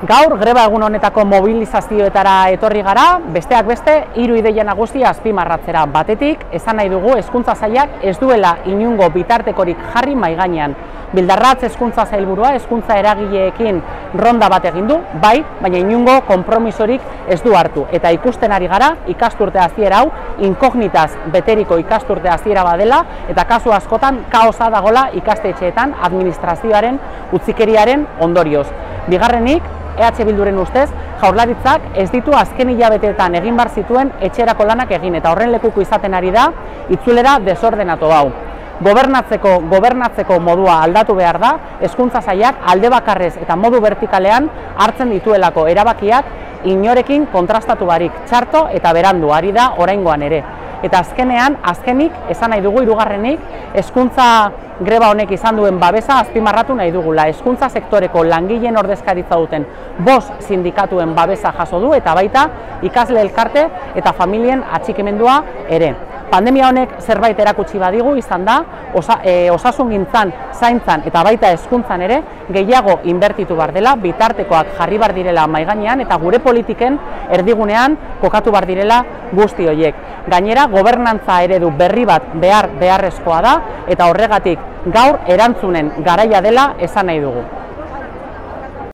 Gaur greba egun honetako mobilizazioetara etorri gara, besteak beste hiru ideia nagusi azpimarratzera. Batetik, esan nahi dugu hezkuntza sailak ez duela inungo bitartekorik jarri mai gainean. Bildarratz hezkuntza sailburua hezkuntza eragileekin ronda bat egin du, bai, baina inungo konpromisorik ez du hartu eta ikusten ari gara ikasturte hasiera hau inkognitaz beteriko ikasturte hasiera badela eta kasu askotan kaosa dagola ikastetxeetan administrazioaren utzikeriaren ondorioz. Bigarrenik, EH Bilduren ustez, jaurlaritzak ez ditu azken hilabeteetan egin bar zituen etxerako lanak egin eta horren lekuko izaten ari da itzulera desordenatu hau. Gobernatzeko gobernatzeko modua aldatu behar da, hezkuntza sailak alde bakarrez eta modu vertikalean hartzen dituelako erabakiak inorekin kontrastatu barik txarto eta berandu ari da oraingoan ere. Eta azkenean, azkenik, esan nahi dugu hirugarrenik, hezkuntza greba honek izan duen babesa azpimarratu nahi dugula. Hezkuntza sektoreko langileen ordezkaritza duten bos sindikatuen babesa jaso du eta baita ikasle elkarte eta familien atxikimendua ere. Pandemia honek zerbait erakutsi badigu izan da, osa, e, osasun gintzan, zaintzan eta baita hezkuntzan ere, gehiago inbertitu bar dela, bitartekoak jarri bar direla maiganean eta gure politiken erdigunean kokatu bar direla guzti horiek. Gainera, gobernantza eredu berri bat behar beharrezkoa da eta horregatik gaur erantzunen garaia dela esan nahi dugu.